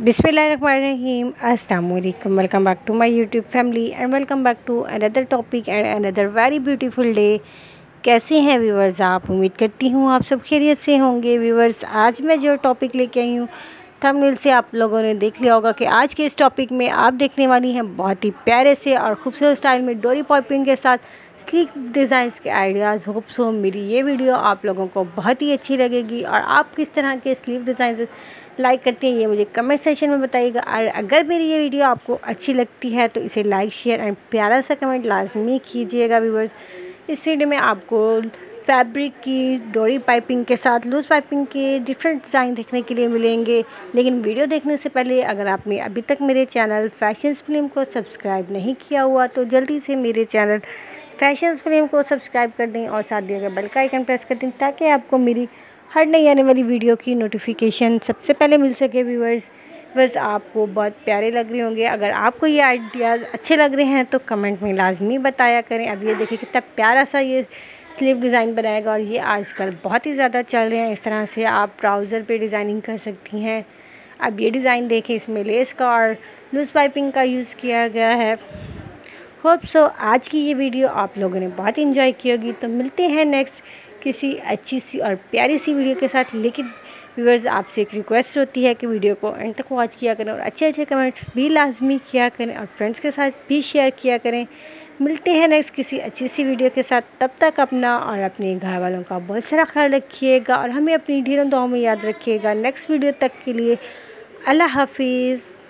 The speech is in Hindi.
बिस्मिल्लाम Allam welcome back to my YouTube family and welcome back to another topic and another very beautiful day कैसे हैं व्यूवर्स आप? उम्मीद करती हूँ आप सब खैरियत से होंगे। व्यूवर्स आज मैं जो टॉपिक लेके आई हूँ थंबनेल से आप लोगों ने देख लिया होगा कि आज के इस टॉपिक में आप देखने वाली हैं बहुत ही प्यारे से और खूबसूरत स्टाइल में डोरी पॉपिंग के साथ स्लीक डिज़ाइंस के आइडियाज़ होप सो मेरी ये वीडियो आप लोगों को बहुत ही अच्छी लगेगी और आप किस तरह के स्लीव डिज़ाइन लाइक करती हैं ये मुझे कमेंट सेशन में बताइएगा और अगर मेरी ये वीडियो आपको अच्छी लगती है तो इसे लाइक शेयर एंड प्यारा सा कमेंट लाजमी कीजिएगा व्यूवर्स इस वीडियो में आपको फैब्रिक की, डोरी पाइपिंग के साथ लूज़ पाइपिंग के डिफरेंट डिज़ाइन देखने के लिए मिलेंगे। लेकिन वीडियो देखने से पहले अगर आपने अभी तक मेरे चैनल फैशंस फ़िल्म को सब्सक्राइब नहीं किया हुआ तो जल्दी से मेरे चैनल फैशंस फ़िल्म को सब्सक्राइब कर दें और साथ दिए गए बेल का आइकन प्रेस कर दें, ताकि आपको मेरी हर नई आने वाली वीडियो की नोटिफिकेशन सबसे पहले मिल सके व्यूवर्स बस आपको बहुत प्यारे लग रहे होंगे। अगर आपको ये आइडियाज़ अच्छे लग रहे हैं तो कमेंट में लाजमी बताया करें। अब ये देखिए कितना प्यारा सा ये स्लीव डिज़ाइन बनाएगा और ये आजकल बहुत ही ज़्यादा चल रहे हैं। इस तरह से आप ट्राउज़र पे डिज़ाइनिंग कर सकती हैं। अब ये डिज़ाइन देखें, इसमें लेस का और लूज़ पाइपिंग का यूज़ किया गया है। होप सो आज की ये वीडियो आप लोगों ने बहुत इन्जॉय की होगी। तो मिलते हैं नेक्स्ट किसी अच्छी सी और प्यारी सी वीडियो के साथ। लेकिन व्यूवर्स आपसे एक रिक्वेस्ट होती है कि वीडियो को एंड तक वॉच किया करें और अच्छे अच्छे कमेंट्स भी लाजमी किया करें और फ्रेंड्स के साथ भी शेयर किया करें। मिलते हैं नेक्स्ट किसी अच्छी सी वीडियो के साथ। तब तक अपना और अपने घर वालों का बहुत सारा ख्याल रखिएगा और हमें अपनी ढेरों दुआओं में याद रखिएगा। नेक्स्ट वीडियो तक के लिए अल्लाह हाफिज़।